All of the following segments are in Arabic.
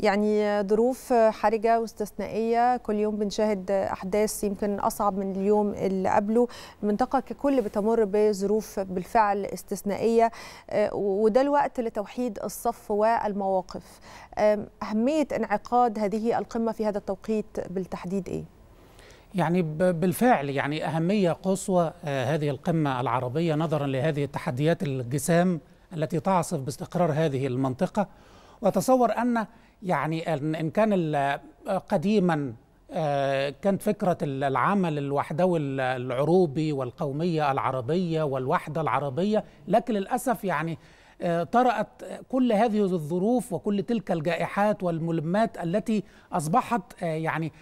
يعني ظروف حرجة واستثنائية كل يوم بنشاهد أحداث يمكن أصعب من اليوم اللي قبله. المنطقة ككل بتمر بظروف بالفعل استثنائية وده الوقت لتوحيد الصف والمواقف. أهمية انعقاد هذه القمة في هذا التوقيت بالتحديد إيه؟ يعني بالفعل يعني أهمية قصوى هذه القمة العربية نظرا لهذه التحديات الجسام التي تعصف باستقرار هذه المنطقة. وأتصور أن يعني ان كان قديما كانت فكرة العمل الوحدوي العروبي والقومية العربية والوحدة العربية لكن للأسف يعني طرأت كل هذه الظروف وكل تلك الجائحات والملمات التي أصبحت يعني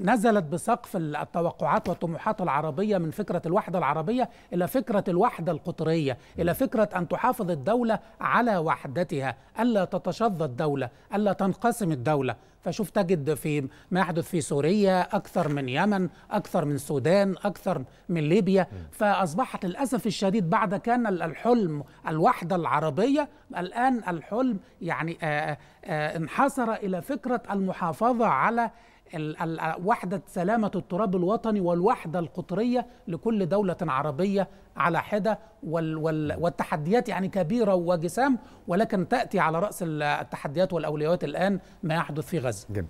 نزلت بسقف التوقعات والطموحات العربية من فكرة الوحدة العربية إلى فكرة الوحدة القطرية إلى فكرة أن تحافظ الدولة على وحدتها ألا تتشظى الدولة ألا تنقسم الدولة. فشوف تجد في ما يحدث في سوريا أكثر من يمن أكثر من السودان أكثر من ليبيا. فأصبحت للأسف الشديد بعد كان الحلم الوحدة العربية الآن الحلم يعني آآ آآ انحصر إلى فكرة المحافظة على وحدة سلامة التراب الوطني والوحدة القطرية لكل دولة عربية على حدة والتحديات يعني كبيرة وجسام ولكن تأتي على رأس التحديات والأولويات الآن ما يحدث في غزة.